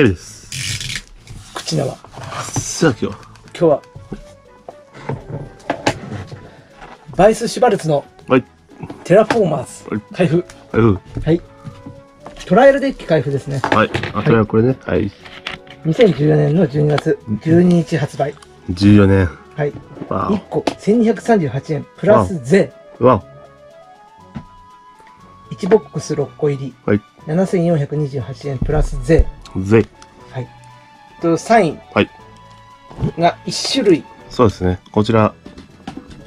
ヘビです。口縄。さあ今日。今日は、ヴァイスシュヴァルツのはい。テラフォーマーズはい開封。うん。はい。トライアルデッキ開封ですね。はい。あとはこれね。はい。2014年の12月12日発売。14年。はい。わ1個1238円、プラス税。お。わ1ボックス6個入り。はい。7428円、プラス税。お。ぜ。はい。と、サインはい。が1種類そうですね。こちら。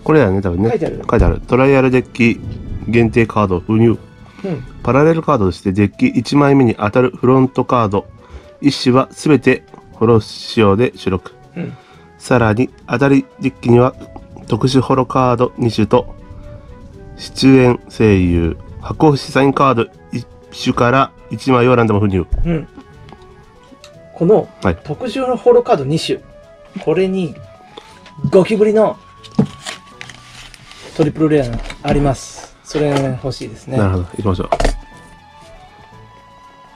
これだよね、多分ね。書いてある書いてある。トライアルデッキ限定カード封入。うん。パラレルカードとしてデッキ1枚目に当たるフロントカード1種は全てホロ仕様で収録。うん。さらに当たりデッキには特殊ホロカード2種と出演声優箱星サインカード1種から1枚をランダム封入。うん。このはい特殊のホロカード2種。これにゴキブリのトリプルレアがあります。それ、ね、欲しいですねな。るほど。行きましょ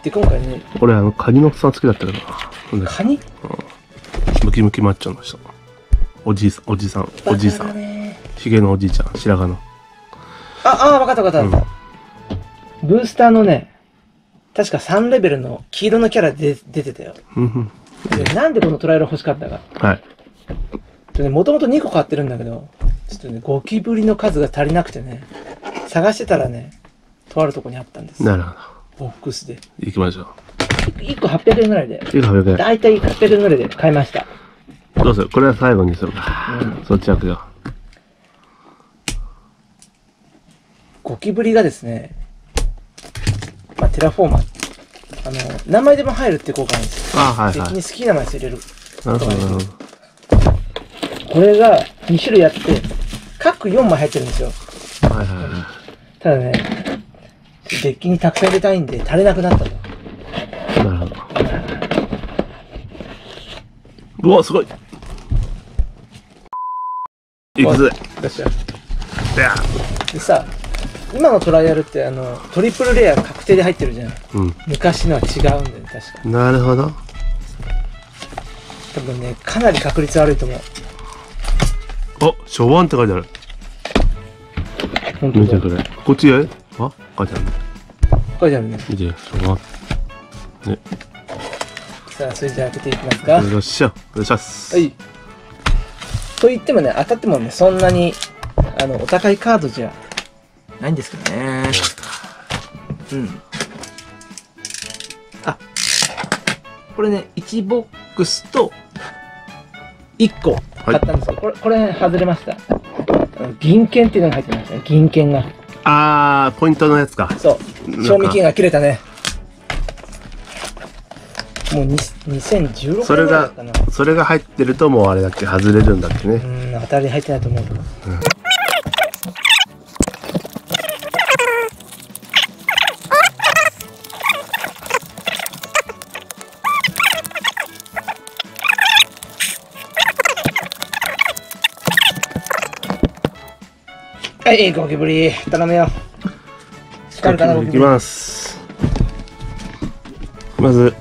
で、今回ね、う。これあのカニのさん好きだったけ？どカニ？ムキムキマッチョの人。おじいさん、おじさん、おじいさバカだん。ねヒゲのおじいちゃん、白髪の。あ、あ、わかったわかったわかった。ブースターのね、確か3レベルの黄色のキャラで出てたよ。なんでこのトライアル欲しかったか。はい。もともと2個買ってるんだけど、ちょっとね、ゴキブリの数が足りなくてね、探してたらね、とあるとこにあったんです。なるほど。ボックスで。行きましょう。1個800円ぐらいで。いいか、800円。だいたい800円ぐらいで買いました。どうする？これは最後にするか。うんそっち開くよ。ゴキブリがですね、まあ、テラフォーマー。あの、何枚でも入るって効果なんですよ。あはいはい。デッキに好きな枚数入れる。なるほど、なるほど。これが2種類あって、各4枚入ってるんですよ。はいはいはい。ただね、デッキにたくさん入れたいんで足りなくなったと。なるほど。うわ、すごい行くぜ私でさ、今のトライアルってあの、トリプルレア確定で入ってるじゃん。うん。昔のは違うんだよね、確か。なるほど。多分ね、かなり確率悪いと思う。お、初版って書いてある。本当だ見てくれ。こっちへ？あ？書いてあるね。書いてあるね。見て、初版。ね。さあ、それじゃあ開けていきますか。はよっしゃ。お願いします。い。と言ってもね、当たってもね、そんなに、あの、お高いカードじゃないんですけどね。うん。あ、これね、1ボックスと、1個買ったんですけど、これ、これ外れました。銀券っていうのが入ってましたね。銀券が。あー、ポイントのやつか。そう。賞味期限が切れたね。もうに2016年それがぐらいだったな。それが入ってるともうあれだっけ外れるんだっけね。うん、当たり入ってないと思うけど。はい、ゴキブリ、頼むよ。光るかな、ゴいきキブリ。ます。まず、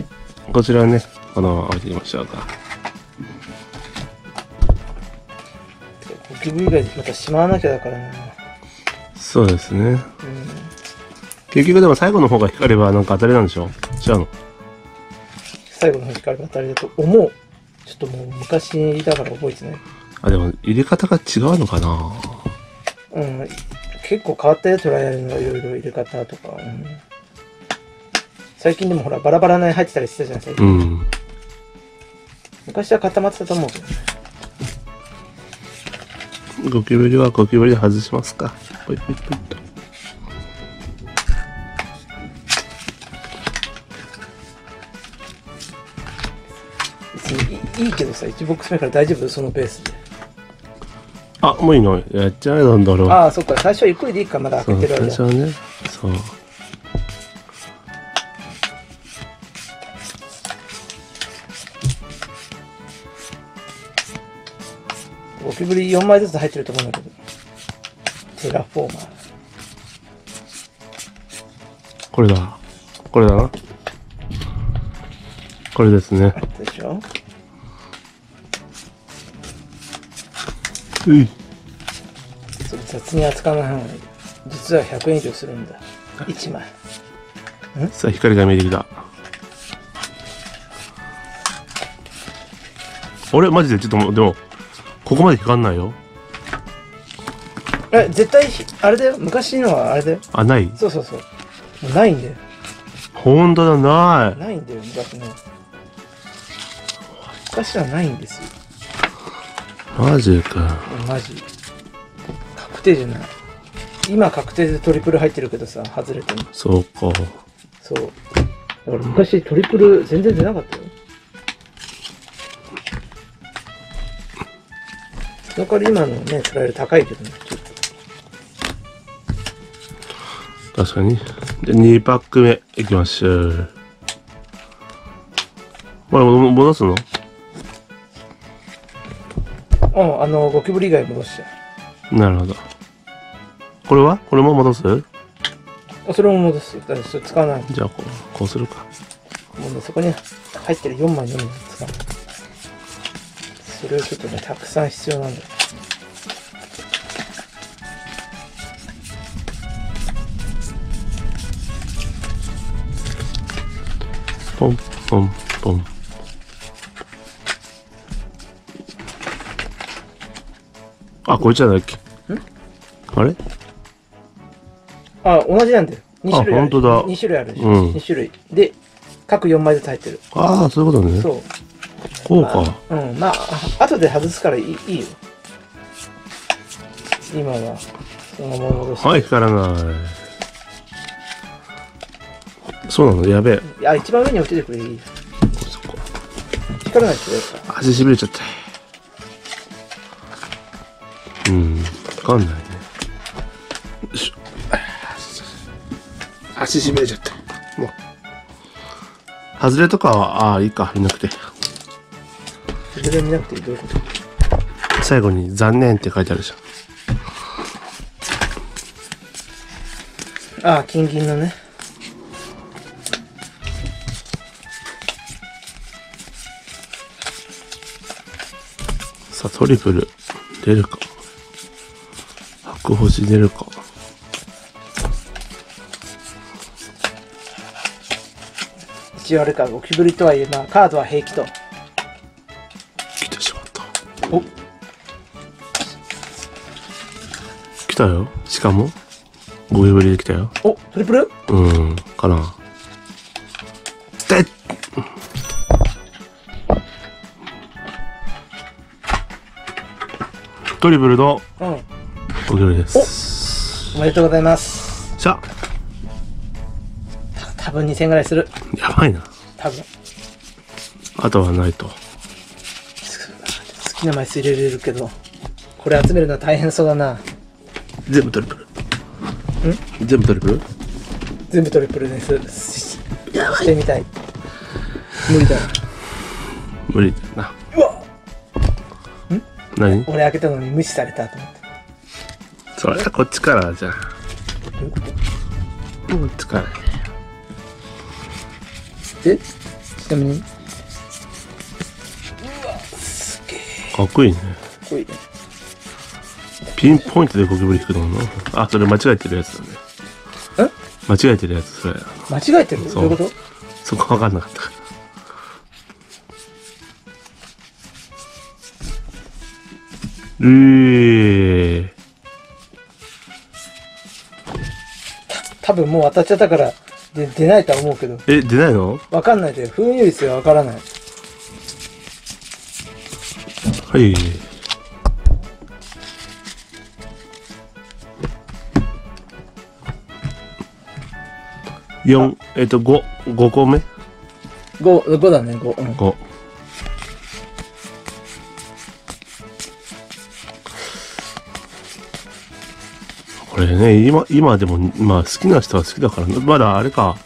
こちらね、このまま置いてみましょうか。ゴキブリがまたしまわなきゃだからな。そうですね。うん。結局でも最後の方が光ればなんか当たりなんでしょ違うの？最後の方光る当たりだと思う。ちょっともう昔だから覚えてない。あ、でも入れ方が違うのかな？うん。結構変わったよ、トライアルのいろいろ入れ方とか。うん、最近でもほら、バラバラな入ってたりしてたじゃないですか。うん。昔は固まってたと思うけどね。ゴキブリはゴキブリで外しますか？ほいほいほいと。いいけどさ、1ボックス目から大丈夫？そのペースで。あ、もういいの？やっちゃえ、どんどん。ああ、そっか、最初はゆっくりでいいか、まだ開けてる間。最初はね。そう。ゴキブリ4枚ずつ入ってると思うんだけど。テラフォーマー。これだ。これだな。これですねでしょ？い。それ雑に扱わない方がいい。実は100円以上するんだ。1枚。さあ、光が見えてきた。俺、マジで？ちょっとでも、ここまで光んないよ。え、絶対、あれだよ。昔のはあれだよ。あ、ない？そうそうそう。もうないんだよ。ほんとだ、ない。ないんだよ、昔の。昔はないんですよ。マジか。マジ。確定じゃない。今確定でトリプル入ってるけどさ、外れても。そうか。そう。だから昔トリプル全然出なかったよ。だから今のね、トライアル高いけどね。確かに。で、2パック目いきましょう。これも戻すの？うん、あの、ゴキブリ以外戻しちゃなるほど。これは？これも戻す？う。あそれも戻す。だそれ使わない。じゃあこう、こうするか。もうね、そこに入ってる4枚のみ使う。それをちょっとね、たくさん必要なんだよ。ポン、ポン、これじゃないっけ？あれ？あ、同じなんだよ。2種類ある。あ本当だ2種類あるでしょ。うん2種類。で、各4枚ずつ入ってる。ああ、そういうことね。そう。こうか。うん、まあ、あ後で外すからいいいいよ。今は、そのまま戻して。はい、光らない。そうなの？やべえ。いや、一番上に落ちてくれいい。そこ。光らないでしょ、やっぱ。足しびれちゃった。うん、わかんないね。足しびれちゃった。もう。外れとかは、ああ、いいか、見なくて。それ見なくてどういうこと？最後に残念って書いてあるじゃん。ああ、金銀のね。さあ、トリプル、出るか。白星出るか。一応あれか、ゴキブリとはいえ、まあ、カードは平気と。来てしまった。お来たよ。しかも、ゴキブリで来たよ。お、トリプル？うん、かな。でトリプルのうん。ゴキブリです。おめでとうございます。さた多分2000円ぐらいする。あ、やばいな。多分。あとはないと。好きな枚数入れれるけど、これ集めるのは大変そうだな。全部トリプル。全部トリプル？全部トリプルです。ししてみたい。無理だ。無理だな。うわ何？俺開けたのに無視されたと思って。それはこっちからじゃん。こっちから。で、ちなみに？うわ、すげえ。かっこいいね。かっこいいね。ピンポイントでゴキブリ引くのあ、それ間違えてるやつだね。間違えてるやつ、それ。間違えてる？どそうういうこと？そこわかんなかったから。えー、多分もう当たっちゃったから、で出ないとは思うけど。え、出ないの？わかんないで、封入率がわからない。はい。四えっと、五五個目？5、5だね、5。うん。五れね、今、今でも、まあ好きな人は好きだから、まだあれか、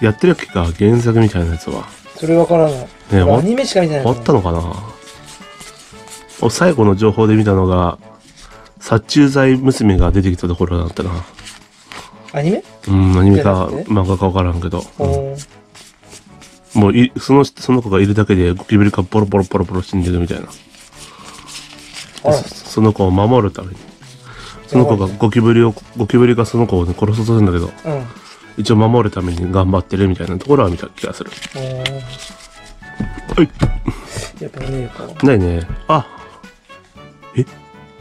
やってるっけか、原作みたいなやつは。それわからない。ね俺アニメしか見てないからあったのかなお最後の情報で見たのが、殺虫剤娘が出てきたところだったな。アニメ？うん、アニメか漫画かわからんけど。もうい、その、その子がいるだけでゴキブリがポロポロポロポロ死んでるみたいな。その子を守るために。その子がゴキブリを、ゴキブリがその子をね、殺そうとするんだけど、うん。一応守るために頑張ってるみたいなところは見た気がする。おーはい。やっぱねえか。ないね。あ、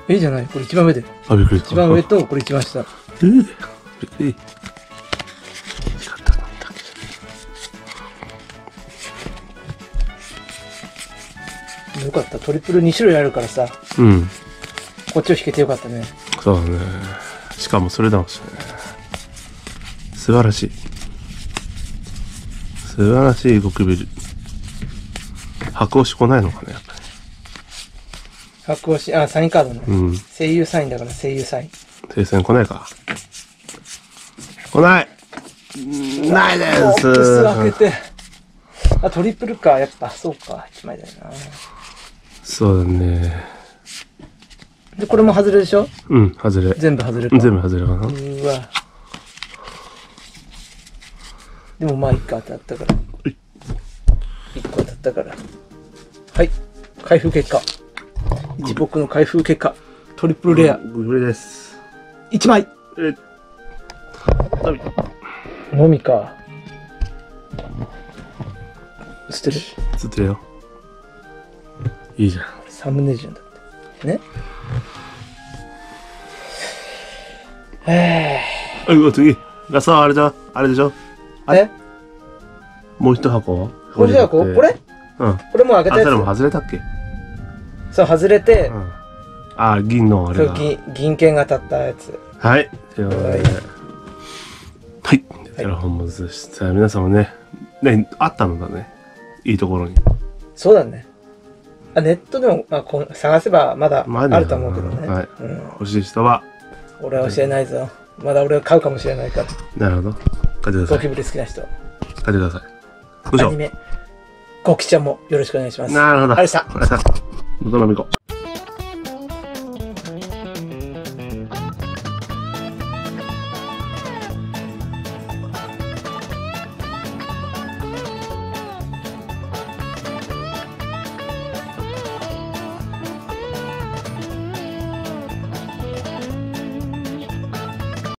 え？じゃない。これ一番上で。あ、びっくりした。一番上と、これ一番下。えー、びっくり。違ったなんだっよかった。トリプル2種類あるからさ、けうん。こっちを引けてよかったね。そうだね。しかもそれだもんしね。素晴らしい。素晴らしいゴキブリ。白押し来ないのかね、やっぱ白押し、あ、サインカードね。り。うん。声優サインだから声優サイン。聖戦来ないか。来ないないでボックス開けすて。あ、トリプルか。やっぱ、そうか。一枚だよな。そうだね。で、これも外れでしょ？うん、外れ。全部外れか。全部外れかな。うーわ。でもまあ、一個当たったから。一個当たったから。はい。開封結果。一僕の開封結果。トリプルレア。ゴキブリです。一枚え、ダメ。のみか。捨てる？つってるよ。いいじゃん。サムネじゃんだ。ねえあ、うわ、次。ラストはあれじゃ、あれでしょ？ー、え？もう一箱？これじゃあこれ？うん。これもう開けあ、たやそれも外れたっけ？つ。そう、外れてう、ん。あ、銀のあれが。そう銀銀券が当たったやつ。はい。ということで。はいはい。テラフォンもずしたら皆さんもね、ね、あったのだね。いいところに。そうだね。あネットでも、まあ、こう探せばまだあると思うけどね。はいうん、欲しい人は、俺は教えないぞ。まだ俺は買うかもしれないから。なるほど。買ってください。ゴキブリ好きな人。買ってください。アニメ。ゴキちゃんもよろしくお願いします。う。なるほど。ありがとうございましたありがとうございました。のぞまみこ。